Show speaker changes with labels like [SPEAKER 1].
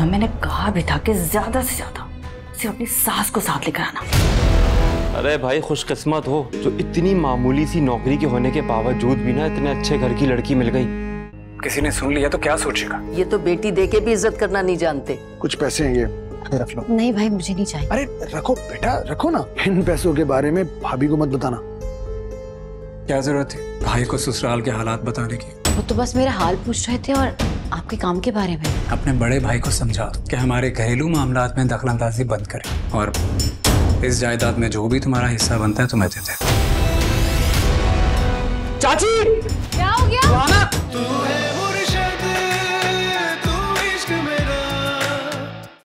[SPEAKER 1] तुम्हें मैंने कहा भी था कि ज़्यादा से ज़्यादा सिर्फ़ अपनी सास को साथ लेकर आना।
[SPEAKER 2] अरे भाई खुशकिस्मत हो। जो इतनी मामूली सी नौकरी के होने के बावजूद भी ना इतने अच्छे घर की लड़की मिल गई।
[SPEAKER 3] किसी ने सुन लिया तो क्या सोचेगा?
[SPEAKER 4] ये तो बेटी दे के भी इज़्ज़त करना नहीं जानते।
[SPEAKER 5] कुछ पैसे हैं ये। रख लो
[SPEAKER 1] नहीं भाई मुझे नहीं चाहिए।
[SPEAKER 5] अरे रखो बेटा रखो ना। इन पैसों के बारे में भाभी को मत बताना।
[SPEAKER 3] क्या ज़रूरत है भाई को ससुराल के हालात बताने की?
[SPEAKER 1] वो तो बस मेरा हाल पूछ रहे थे और आपके काम के बारे में?
[SPEAKER 3] अपने बड़े भाई को समझा दो कि हमारे घरेलू मामला में दखल अंदाजी बंद करे। और इस जायदाद में जो भी तुम्हारा हिस्सा बनता है तुम्हें दे दे।
[SPEAKER 2] चाची!
[SPEAKER 1] क्या हो गया?